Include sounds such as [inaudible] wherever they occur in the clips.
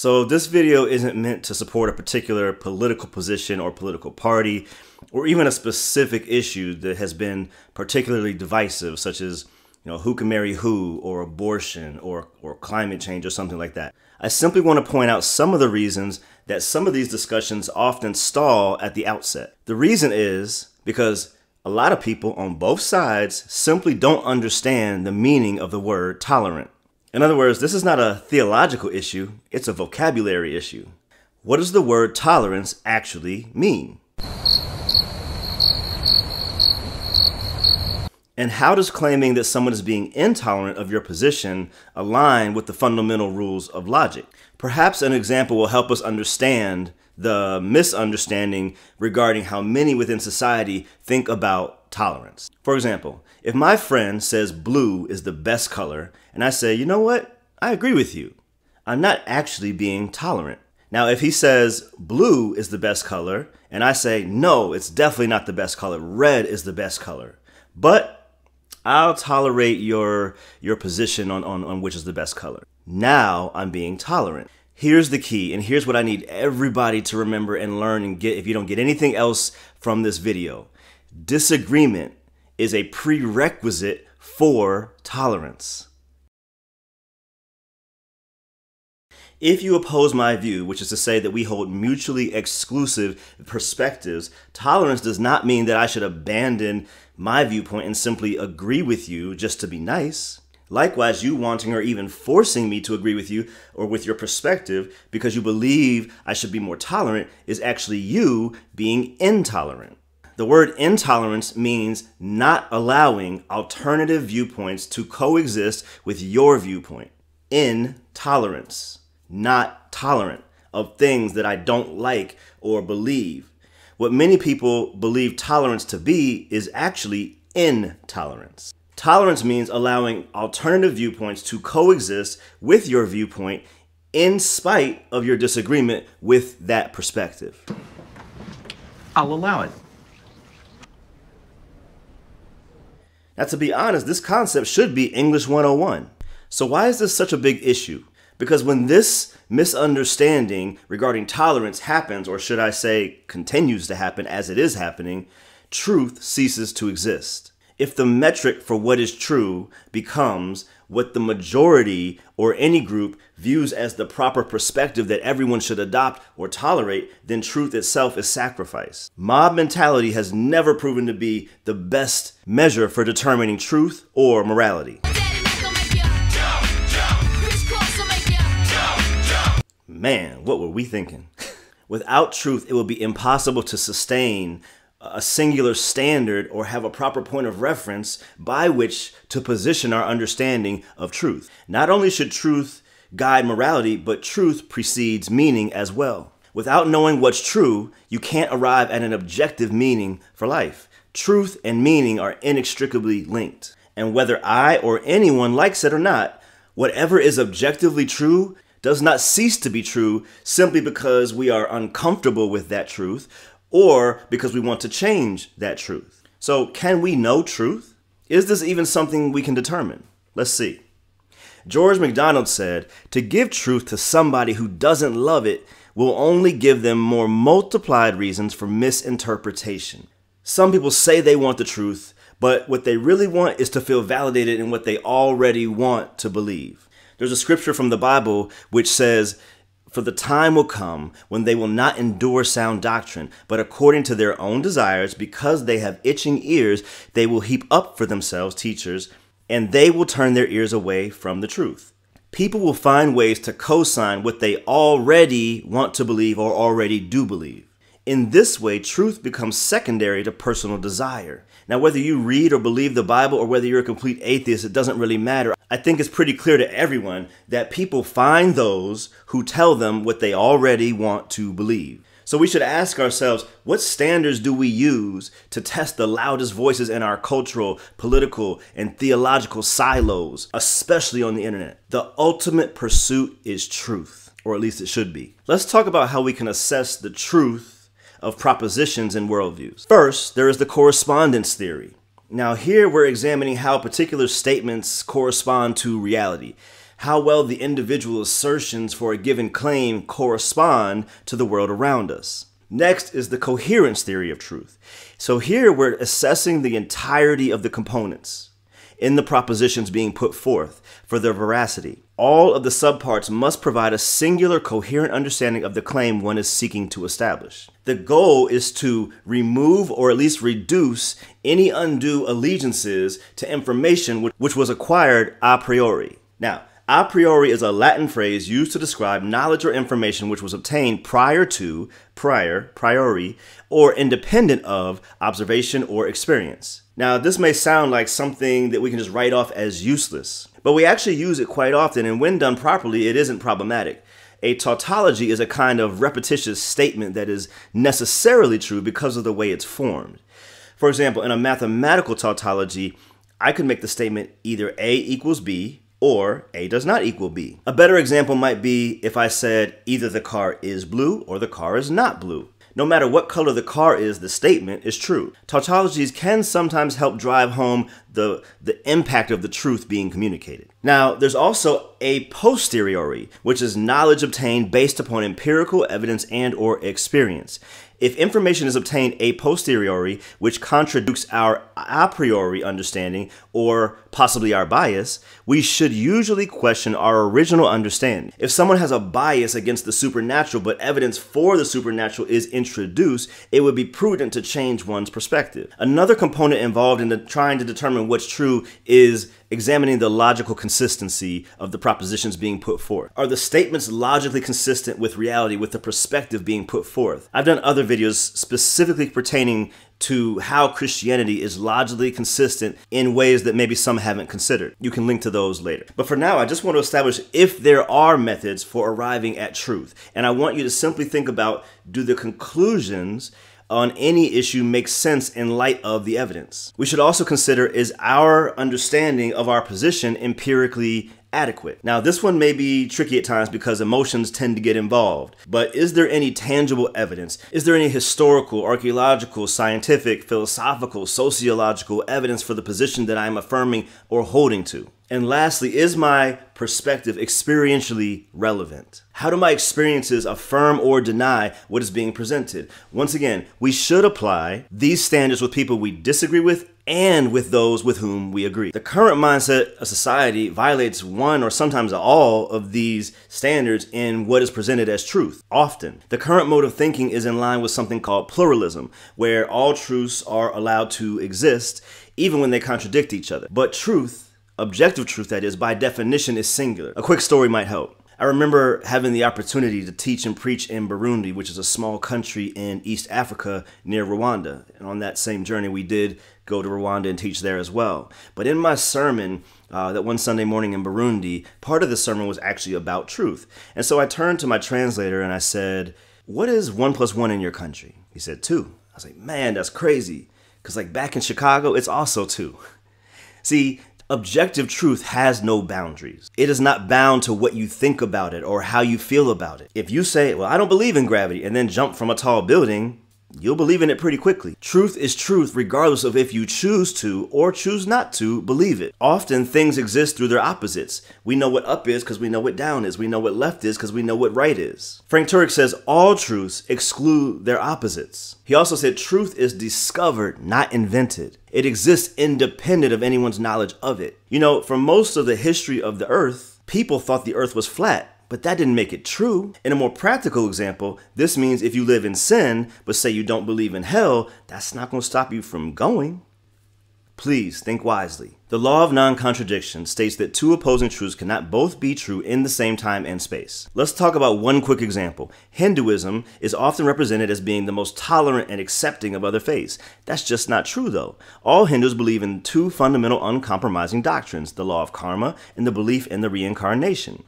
So this video isn't meant to support a particular political position or political party or even a specific issue that has been particularly divisive such as you know who can marry who or abortion or or climate change or something like that. I simply want to point out some of the reasons that some of these discussions often stall at the outset. The reason is because a lot of people on both sides simply don't understand the meaning of the word tolerant. In other words, this is not a theological issue, it's a vocabulary issue. What does the word tolerance actually mean? And how does claiming that someone is being intolerant of your position align with the fundamental rules of logic? Perhaps an example will help us understand the misunderstanding regarding how many within society think about tolerance. For example, if my friend says blue is the best color, and I say, you know what, I agree with you, I'm not actually being tolerant. Now, if he says blue is the best color, and I say, no, it's definitely not the best color, red is the best color, but I'll tolerate your, your position on, on, on which is the best color. Now I'm being tolerant. Here's the key, and here's what I need everybody to remember and learn and get if you don't get anything else from this video. Disagreement is a prerequisite for tolerance. If you oppose my view, which is to say that we hold mutually exclusive perspectives, tolerance does not mean that I should abandon my viewpoint and simply agree with you just to be nice. Likewise, you wanting or even forcing me to agree with you or with your perspective because you believe I should be more tolerant is actually you being intolerant. The word intolerance means not allowing alternative viewpoints to coexist with your viewpoint. Intolerance, not tolerant of things that I don't like or believe. What many people believe tolerance to be is actually intolerance. Tolerance means allowing alternative viewpoints to coexist with your viewpoint in spite of your disagreement with that perspective. I'll allow it. Now, to be honest, this concept should be English 101. So, why is this such a big issue? Because when this misunderstanding regarding tolerance happens, or should I say continues to happen as it is happening, truth ceases to exist if the metric for what is true becomes what the majority or any group views as the proper perspective that everyone should adopt or tolerate, then truth itself is sacrifice. Mob mentality has never proven to be the best measure for determining truth or morality. Man, what were we thinking? [laughs] Without truth, it will be impossible to sustain a singular standard or have a proper point of reference by which to position our understanding of truth. Not only should truth guide morality, but truth precedes meaning as well. Without knowing what's true, you can't arrive at an objective meaning for life. Truth and meaning are inextricably linked. And whether I or anyone likes it or not, whatever is objectively true does not cease to be true simply because we are uncomfortable with that truth or because we want to change that truth. So, can we know truth? Is this even something we can determine? Let's see. George MacDonald said, To give truth to somebody who doesn't love it will only give them more multiplied reasons for misinterpretation. Some people say they want the truth, but what they really want is to feel validated in what they already want to believe. There's a scripture from the Bible which says, for the time will come when they will not endure sound doctrine, but according to their own desires, because they have itching ears, they will heap up for themselves teachers, and they will turn their ears away from the truth. People will find ways to co sign what they already want to believe or already do believe. In this way, truth becomes secondary to personal desire. Now, whether you read or believe the Bible or whether you're a complete atheist, it doesn't really matter. I think it's pretty clear to everyone that people find those who tell them what they already want to believe. So we should ask ourselves what standards do we use to test the loudest voices in our cultural, political, and theological silos, especially on the internet? The ultimate pursuit is truth, or at least it should be. Let's talk about how we can assess the truth of propositions and worldviews. First, there is the correspondence theory. Now, here we're examining how particular statements correspond to reality, how well the individual assertions for a given claim correspond to the world around us. Next is the coherence theory of truth. So here we're assessing the entirety of the components in the propositions being put forth for their veracity. All of the subparts must provide a singular coherent understanding of the claim one is seeking to establish. The goal is to remove or at least reduce any undue allegiances to information which was acquired a priori. Now, a priori is a Latin phrase used to describe knowledge or information which was obtained prior to, prior, priori, or independent of observation or experience. Now, this may sound like something that we can just write off as useless, but we actually use it quite often, and when done properly, it isn't problematic. A tautology is a kind of repetitious statement that is necessarily true because of the way it's formed. For example, in a mathematical tautology, I could make the statement either A equals B or A does not equal B. A better example might be if I said either the car is blue or the car is not blue. No matter what color the car is, the statement is true. Tautologies can sometimes help drive home the, the impact of the truth being communicated. Now, there's also a posteriori, which is knowledge obtained based upon empirical evidence and or experience. If information is obtained a posteriori, which contradicts our a priori understanding or possibly our bias, we should usually question our original understanding. If someone has a bias against the supernatural, but evidence for the supernatural is introduced, it would be prudent to change one's perspective. Another component involved in the, trying to determine what's true is examining the logical consistency of the propositions being put forth. Are the statements logically consistent with reality, with the perspective being put forth? I've done other videos specifically pertaining to how Christianity is logically consistent in ways that maybe some haven't considered. You can link to those later. But for now, I just want to establish if there are methods for arriving at truth. And I want you to simply think about do the conclusions on any issue makes sense in light of the evidence. We should also consider is our understanding of our position empirically adequate. Now, this one may be tricky at times because emotions tend to get involved, but is there any tangible evidence? Is there any historical, archaeological, scientific, philosophical, sociological evidence for the position that I'm affirming or holding to? And lastly, is my perspective experientially relevant? How do my experiences affirm or deny what is being presented? Once again, we should apply these standards with people we disagree with and with those with whom we agree. The current mindset of society violates one or sometimes all of these standards in what is presented as truth. Often, the current mode of thinking is in line with something called pluralism, where all truths are allowed to exist even when they contradict each other. But truth objective truth, that is, by definition, is singular. A quick story might help. I remember having the opportunity to teach and preach in Burundi, which is a small country in East Africa near Rwanda. And on that same journey, we did go to Rwanda and teach there as well. But in my sermon, uh, that one Sunday morning in Burundi, part of the sermon was actually about truth. And so I turned to my translator and I said, What is one plus one in your country? He said, Two. I was like, Man, that's crazy. Because, like, back in Chicago, it's also two. See, objective truth has no boundaries. It is not bound to what you think about it or how you feel about it. If you say, Well, I don't believe in gravity, and then jump from a tall building, you'll believe in it pretty quickly. Truth is truth regardless of if you choose to or choose not to believe it. Often things exist through their opposites. We know what up is because we know what down is. We know what left is because we know what right is. Frank Turek says all truths exclude their opposites. He also said truth is discovered, not invented. It exists independent of anyone's knowledge of it. You know, for most of the history of the earth, people thought the earth was flat but that didn't make it true. In a more practical example, this means if you live in sin, but say you don't believe in hell, that's not going to stop you from going. Please think wisely. The law of non contradiction states that two opposing truths cannot both be true in the same time and space. Let's talk about one quick example. Hinduism is often represented as being the most tolerant and accepting of other faiths. That's just not true, though. All Hindus believe in two fundamental uncompromising doctrines the law of karma and the belief in the reincarnation.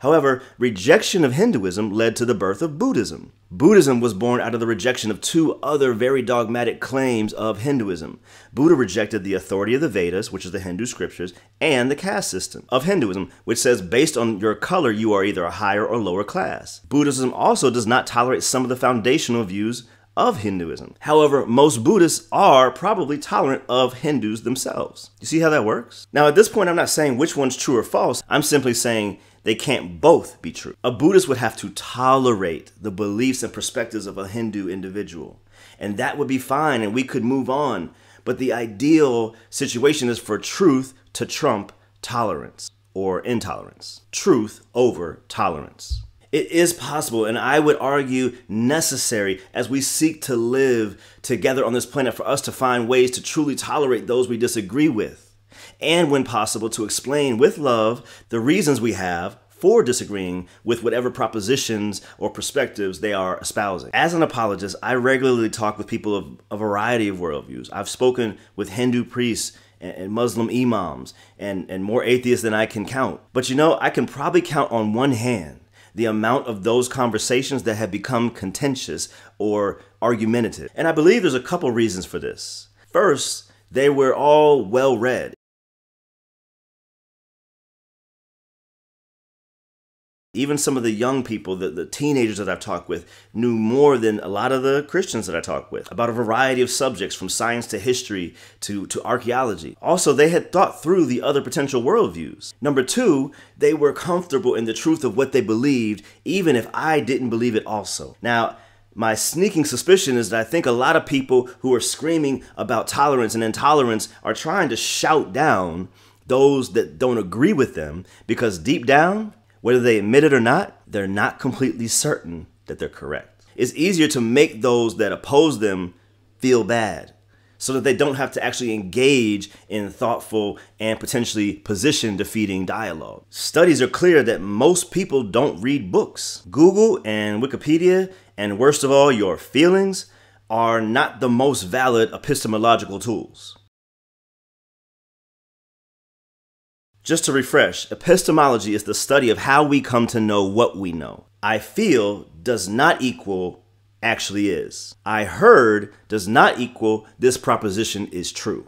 However, rejection of Hinduism led to the birth of Buddhism. Buddhism was born out of the rejection of two other very dogmatic claims of Hinduism. Buddha rejected the authority of the Vedas, which is the Hindu scriptures, and the caste system of Hinduism, which says based on your color you are either a higher or lower class. Buddhism also does not tolerate some of the foundational views of Hinduism. However, most Buddhists are probably tolerant of Hindus themselves. You see how that works? Now, at this point, I'm not saying which one's true or false. I'm simply saying they can't both be true. A Buddhist would have to tolerate the beliefs and perspectives of a Hindu individual. And that would be fine and we could move on. But the ideal situation is for truth to trump tolerance or intolerance. Truth over tolerance. It is possible, and I would argue necessary as we seek to live together on this planet for us to find ways to truly tolerate those we disagree with. And when possible, to explain with love the reasons we have for disagreeing with whatever propositions or perspectives they are espousing. As an apologist, I regularly talk with people of a variety of worldviews. I've spoken with Hindu priests and Muslim imams and, and more atheists than I can count. But you know, I can probably count on one hand the amount of those conversations that have become contentious or argumentative. And I believe there's a couple reasons for this. First, they were all well read. Even some of the young people, the, the teenagers that I've talked with, knew more than a lot of the Christians that I talked with about a variety of subjects from science to history to, to archaeology. Also, they had thought through the other potential worldviews. Number two, they were comfortable in the truth of what they believed, even if I didn't believe it also. Now, my sneaking suspicion is that I think a lot of people who are screaming about tolerance and intolerance are trying to shout down those that don't agree with them because deep down, whether they admit it or not, they're not completely certain that they're correct. It's easier to make those that oppose them feel bad so that they don't have to actually engage in thoughtful and potentially position defeating dialogue. Studies are clear that most people don't read books. Google and Wikipedia, and worst of all, your feelings, are not the most valid epistemological tools. Just to refresh, epistemology is the study of how we come to know what we know. I feel does not equal actually is. I heard does not equal this proposition is true.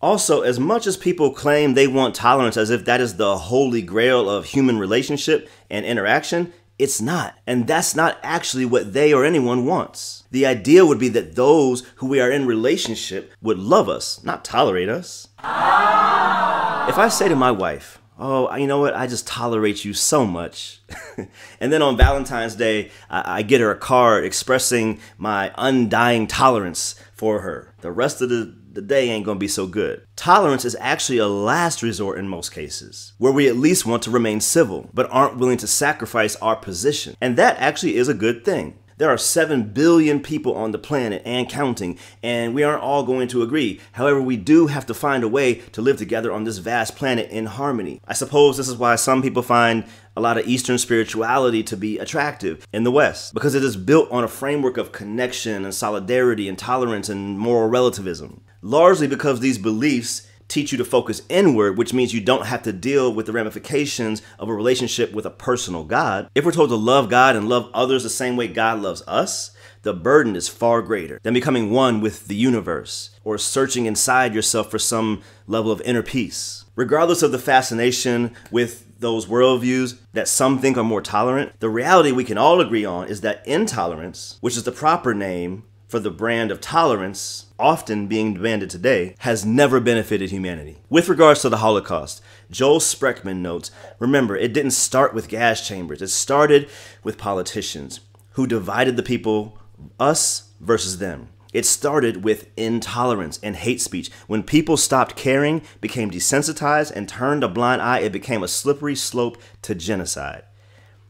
Also, as much as people claim they want tolerance as if that is the holy grail of human relationship and interaction, it's not. And that's not actually what they or anyone wants. The idea would be that those who we are in relationship would love us, not tolerate us. If I say to my wife, Oh, you know what? I just tolerate you so much. [laughs] and then on Valentine's Day, I, I get her a card expressing my undying tolerance for her. The rest of the the day ain't gonna be so good. Tolerance is actually a last resort in most cases, where we at least want to remain civil, but aren't willing to sacrifice our position. And that actually is a good thing. There are 7 billion people on the planet and counting, and we aren't all going to agree. However, we do have to find a way to live together on this vast planet in harmony. I suppose this is why some people find a lot of Eastern spirituality to be attractive in the West, because it is built on a framework of connection and solidarity and tolerance and moral relativism. Largely because these beliefs teach you to focus inward, which means you don't have to deal with the ramifications of a relationship with a personal God. If we're told to love God and love others the same way God loves us, the burden is far greater than becoming one with the universe or searching inside yourself for some level of inner peace. Regardless of the fascination with those worldviews that some think are more tolerant, the reality we can all agree on is that intolerance, which is the proper name for the brand of tolerance often being demanded today has never benefited humanity. With regards to the Holocaust, Joel Sprechman notes remember, it didn't start with gas chambers, it started with politicians who divided the people, us versus them. It started with intolerance and hate speech. When people stopped caring, became desensitized, and turned a blind eye, it became a slippery slope to genocide.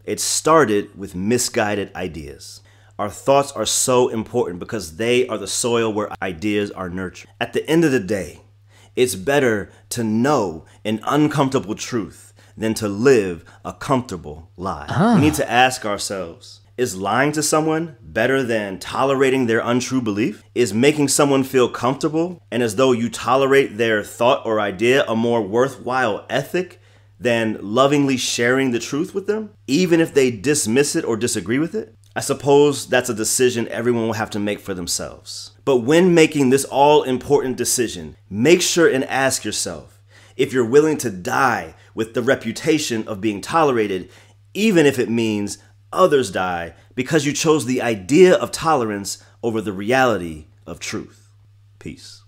It started with misguided ideas. Our thoughts are so important because they are the soil where ideas are nurtured. At the end of the day, it's better to know an uncomfortable truth than to live a comfortable lie. We need to ask ourselves is lying to someone better than tolerating their untrue belief? Is making someone feel comfortable and as though you tolerate their thought or idea a more worthwhile ethic than lovingly sharing the truth with them, even if they dismiss it or disagree with it? I suppose that's a decision everyone will have to make for themselves. But when making this all important decision, make sure and ask yourself if you're willing to die with the reputation of being tolerated, even if it means others die because you chose the idea of tolerance over the reality of truth. Peace.